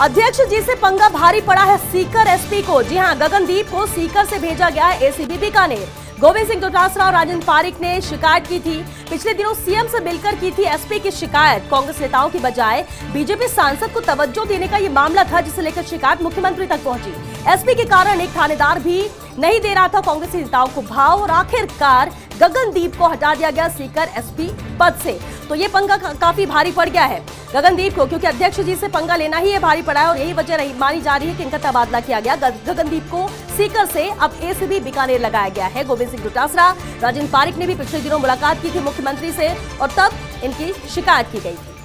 अध्यक्ष जी से पंगा भारी पड़ा है सीकर एसपी को। जी हाँ, गगनदीप को सीकर से भेजा गया है एसीबी बीकानेर। गोविंद सिंह डोटासरा और राजन पारिक ने शिकायत की थी। पिछले दिनों सीएम से मिलकर की थी एसपी की शिकायत। कांग्रेस नेताओं की बजाय बीजेपी सांसद को तवज्जो देने का ये मामला था, जिसे लेकर शिकायत मुख्यमंत्री तक पहुँची। एसपी के कारण एक थानेदार भी नहीं दे रहा था कांग्रेस नेताओं को भाव और आखिरकार गगनदीप को हटा दिया गया सीकर एसपी पद से। तो ये पंगा का, काफ़ी भारी पड़ गया है। गगनदीप को क्योंकि अध्यक्ष जी से पंगा लेना ही ये भारी पड़ा है और यही वजह रही मानी जा रही है कि इनका तबादला किया गया। गगनदीप को सीकर से अब एसीबी बीकानेर लगाया गया है। गोविंद सिंह डोटासरा राजेंद्र पारिक ने भी पिछले दिनों मुलाकात की थी मुख्यमंत्री से और तब इनकी शिकायत की गई थी।